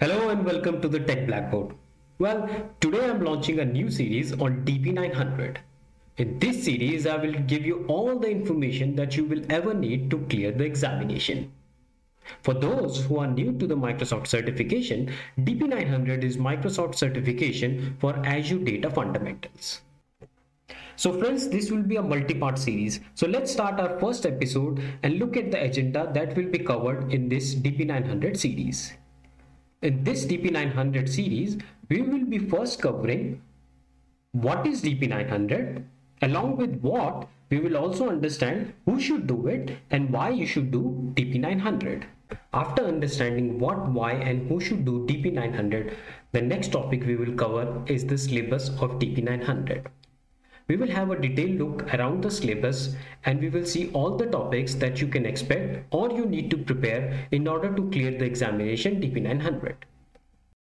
Hello and welcome to the Tech Blackboard. Well, today I'm launching a new series on DP900. In this series, I will give you all the information that you will ever need to clear the examination. For those who are new to the Microsoft certification, DP900 is Microsoft certification for Azure Data Fundamentals. So friends, this will be a multi-part series. So let's start our first episode and look at the agenda that will be covered in this DP900 series. In this DP900 series, we will be first covering what is DP900, along with what we will also understand who should do it and why you should do DP900. After understanding what, why and who should do DP900, the next topic we will cover is the syllabus of DP900. We will have a detailed look around the syllabus and we will see all the topics that you can expect or you need to prepare in order to clear the examination DP900.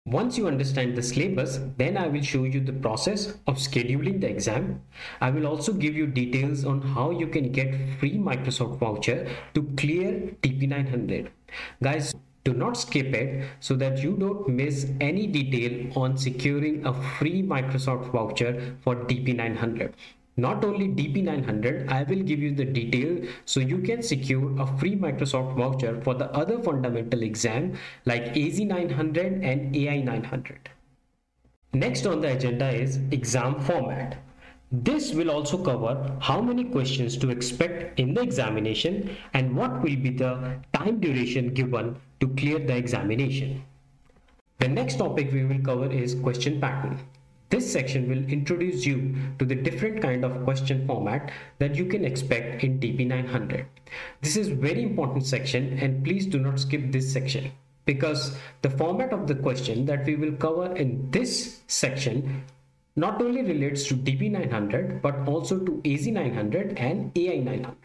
Once you understand the syllabus, then I will show you the process of scheduling the exam. I will also give you details on how you can get free Microsoft voucher to clear DP900. Guys, do not skip it so that you don't miss any detail on securing a free Microsoft voucher for DP900 not only DP900, I will give you the detail so you can secure a free Microsoft voucher for the other fundamental exam like AZ900 and AI900. Next on the agenda is exam format. This will also cover how many questions to expect in the examination and what will be the time duration given to clear the examination. The next topic we will cover is question pattern. This section will introduce you to the different kind of question format that you can expect in DP900. This is very important section and please do not skip this section because the format of the question that we will cover in this section not only relates to DP900 but also to AZ900 and AI900.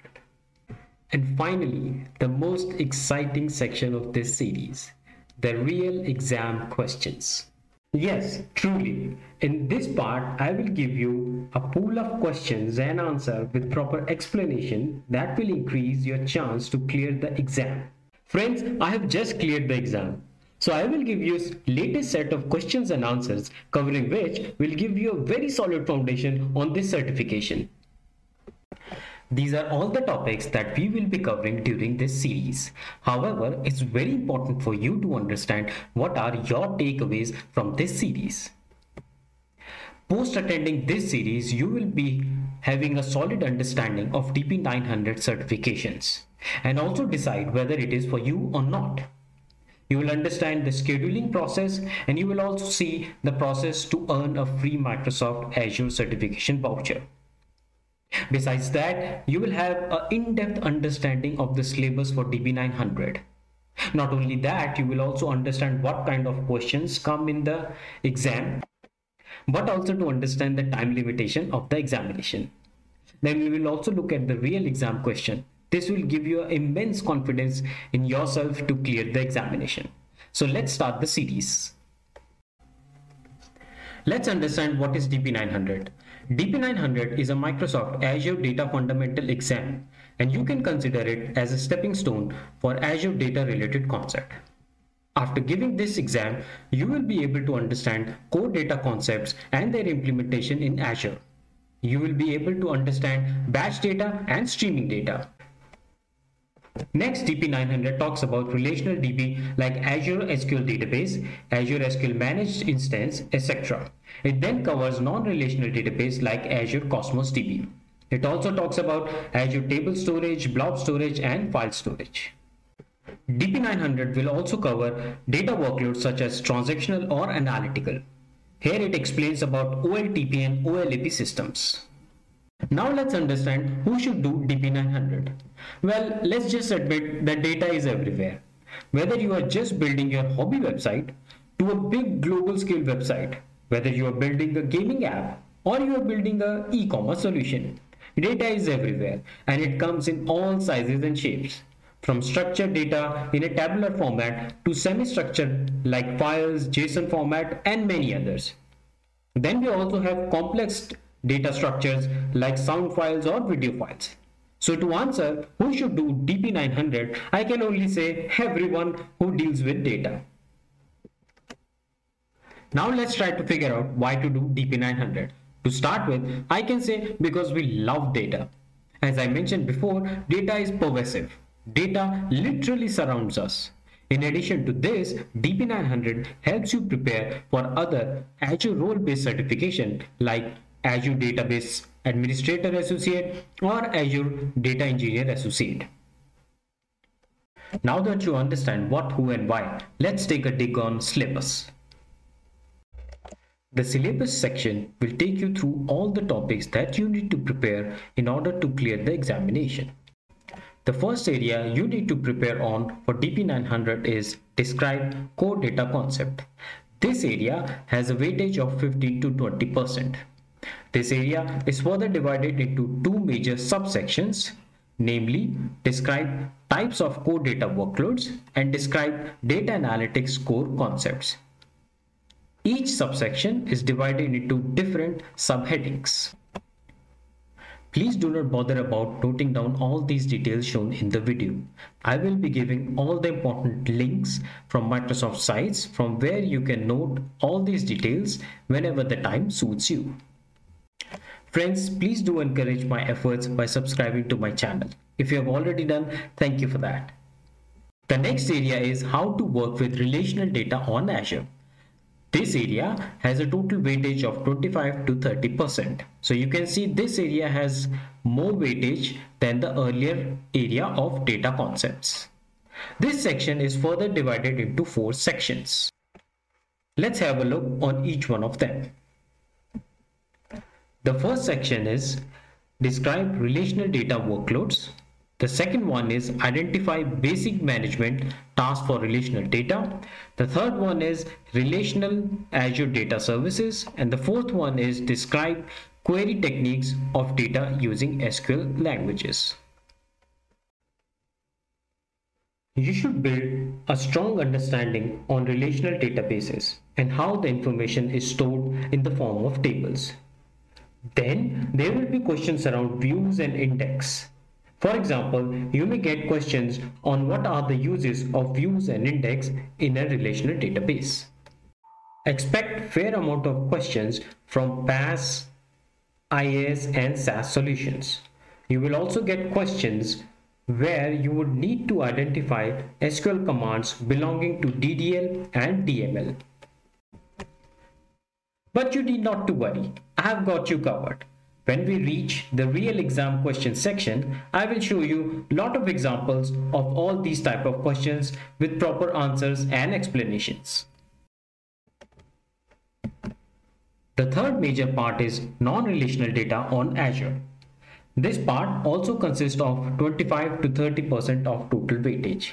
And finally, the most exciting section of this series, the real exam questions. Yes, truly. In this part, I will give you a pool of questions and answer with proper explanation that will increase your chance to clear the exam. Friends, I have just cleared the exam. So I will give you latest set of questions and answers covering which will give you a very solid foundation on this certification. These are all the topics that we will be covering during this series. However, it's very important for you to understand what are your takeaways from this series. Post attending this series, you will be having a solid understanding of DP900 certifications and also decide whether it is for you or not. You will understand the scheduling process and you will also see the process to earn a free Microsoft Azure certification voucher. Besides that, you will have an in-depth understanding of the syllabus for DP900. Not only that, you will also understand what kind of questions come in the exam, but also to understand the time limitation of the examination. Then we will also look at the real exam question. This will give you immense confidence in yourself to clear the examination. So let's start the series. Let's understand what is DP900. DP900 is a Microsoft Azure Data Fundamental exam and you can consider it as a stepping stone for Azure data related concept. After giving this exam, you will be able to understand core data concepts and their implementation in Azure. You will be able to understand batch data and streaming data. Next, DP900 talks about relational DB like Azure SQL Database, Azure SQL Managed Instance, etc. It then covers non-relational database like Azure Cosmos DB. It also talks about Azure Table Storage, Blob Storage, and File Storage. DP900 will also cover data workloads such as transactional or analytical. Here it explains about OLTP and OLAP systems. Now let's understand who should do DP900. Well, let's just admit that data is everywhere. Whether you are just building your hobby website to a big global scale website, whether you are building a gaming app or you are building a e-commerce solution, data is everywhere and it comes in all sizes and shapes. From structured data in a tabular format to semi-structured like files, JSON format and many others. Then we also have complex data structures like sound files or video files. So to answer who should do DP900, I can only say everyone who deals with data. Now let's try to figure out why to do DP900. To start with, I can say because we love data. As I mentioned before, data is pervasive. Data literally surrounds us. In addition to this, DP900 helps you prepare for other Azure role-based certification like Azure Database Administrator Associate or Azure Data Engineer Associate. Now that you understand what, who and why, let's take a dig on syllabus. The syllabus section will take you through all the topics that you need to prepare in order to clear the examination. The first area you need to prepare on for DP900 is describe core data concept. This area has a weightage of 15 to 20%. This area is further divided into two major subsections, namely describe types of core data workloads and describe data analytics core concepts. Each subsection is divided into different subheadings. Please do not bother about noting down all these details shown in the video. I will be giving all the important links from Microsoft sites from where you can note all these details whenever the time suits you. Friends, please do encourage my efforts by subscribing to my channel. If you have already done, thank you for that. The next area is how to work with relational data on Azure. This area has a total weightage of 25 to 30%. So you can see this area has more weightage than the earlier area of data concepts. This section is further divided into four sections. Let's have a look on each one of them. The first section is describe relational data workloads. The second one is identify basic management tasks for relational data. The third one is relational Azure data services. And the fourth one is describe query techniques of data using SQL languages. You should build a strong understanding on relational databases and how the information is stored in the form of tables. Then there will be questions around views and index. For example, you may get questions on what are the uses of views and index in a relational database. Expect fair amount of questions from PaaS, IaaS and SaaS solutions. You will also get questions where you would need to identify SQL commands belonging to DDL and DML. But you need not to worry, I have got you covered. When we reach the real exam question section, I will show you lot of examples of all these type of questions with proper answers and explanations. The third major part is non-relational data on Azure. This part also consists of 25 to 30% of total weightage.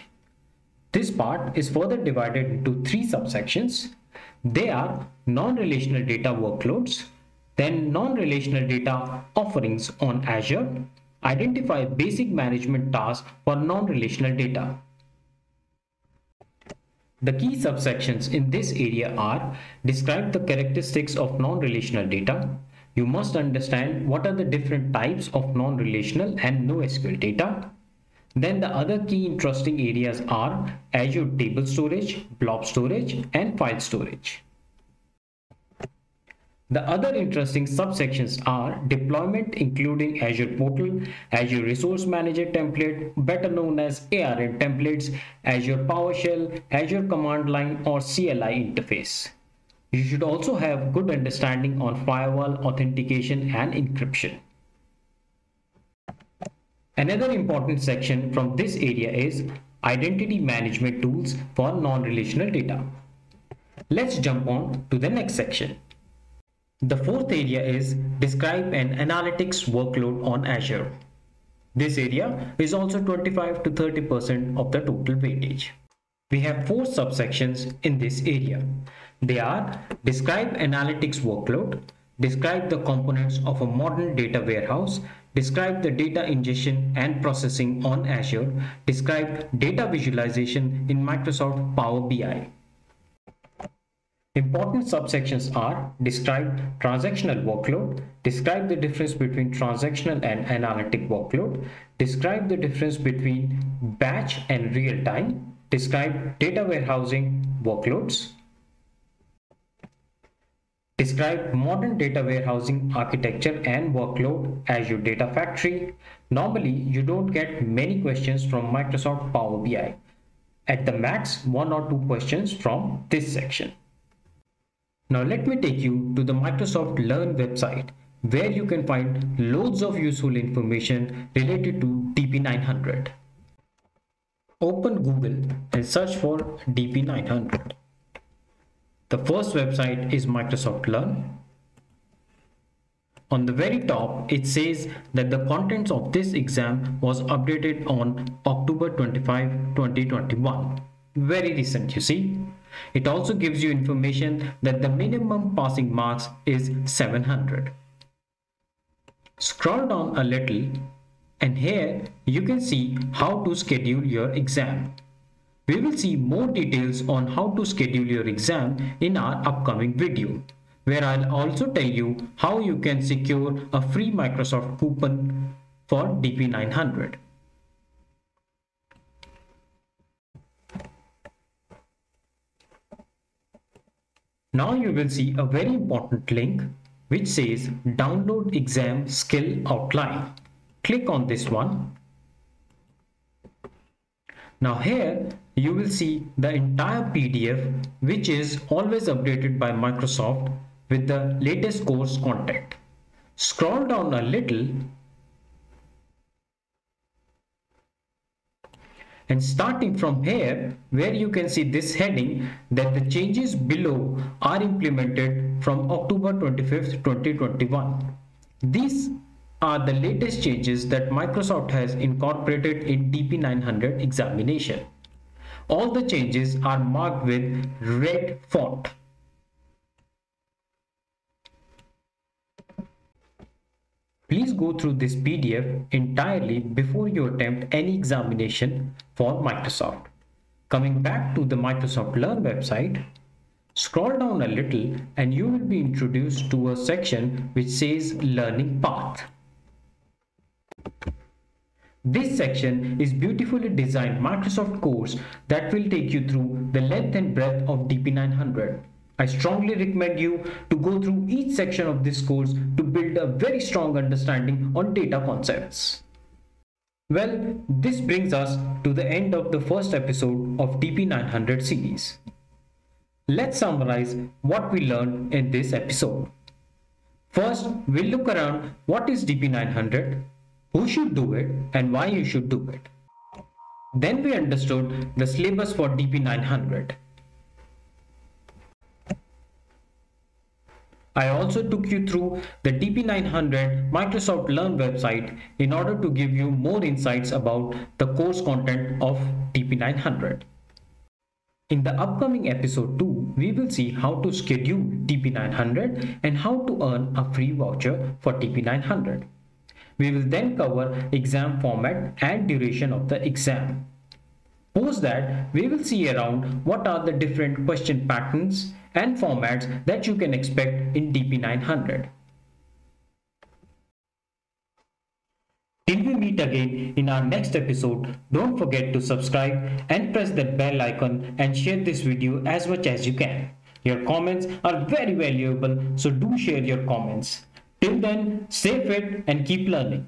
This part is further divided into three subsections. They are non-relational data workloads, then non-relational data offerings on Azure, identify basic management tasks for non-relational data. The key subsections in this area are describe the characteristics of non-relational data. You must understand what are the different types of non-relational and NoSQL data. Then the other key interesting areas are Azure Table Storage, Blob Storage and File Storage. The other interesting subsections are deployment including Azure Portal, Azure Resource Manager template, better known as ARM templates, Azure PowerShell, Azure Command Line or CLI interface. You should also have good understanding on firewall authentication and encryption. Another important section from this area is identity management tools for non-relational data. Let's jump on to the next section. The fourth area is describe an analytics workload on Azure. This area is also 25 to 30% of the total weightage. We have four subsections in this area. They are describe analytics workload, describe the components of a modern data warehouse, describe the data ingestion and processing on Azure, describe data visualization in Microsoft Power BI. Important subsections are describe transactional workload, describe the difference between transactional and analytic workload, describe the difference between batch and real time, describe data warehousing workloads. describe modern data warehousing architecture and workload Azure Data Factory. Normally, you don't get many questions from Microsoft Power BI. At the max, one or two questions from this section. Now let me take you to the Microsoft Learn website where you can find loads of useful information related to DP900. Open Google and search for DP900. The first website is Microsoft Learn. On the very top, it says that the contents of this exam was updated on October 25, 2021. Very recent, you see. It also gives you information that the minimum passing marks is 700. Scroll down a little and here you can see how to schedule your exam. We will see more details on how to schedule your exam in our upcoming video, where I'll also tell you how you can secure a free Microsoft coupon for DP900. Now you will see a very important link which says download exam skill outline. Click on this one now here you will see the entire PDF which is always updated by Microsoft with the latest course content. Scroll down a little and starting from here where you can see this heading that the changes below are implemented from October 25th 2021. These are the latest changes that Microsoft has incorporated in DP900 examination. All the changes are marked with red font. Please go through this PDF entirely before you attempt any examination for Microsoft. Coming back to the Microsoft Learn website, scroll down a little and you will be introduced to a section which says Learning Path. This section is beautifully designed Microsoft course that will take you through the length and breadth of DP900. I strongly recommend you to go through each section of this course to build a very strong understanding on data concepts. Well, this brings us to the end of the first episode of DP900 series. Let's summarize what we learned in this episode. First, we'll look around what is DP900, who should do it and why you should do it. Then we understood the syllabus for DP900. I also took you through the DP900 Microsoft Learn website in order to give you more insights about the course content of DP900. In the upcoming episode 2, we will see how to schedule DP900 and how to earn a free voucher for DP900. We will then cover exam format and duration of the exam. Post that, we will see around what are the different question patterns and formats that you can expect in DP900. Till we meet again in our next episode, don't forget to subscribe and press that bell icon and share this video as much as you can. Your comments are very valuable, so do share your comments. Till then, stay fit and keep learning.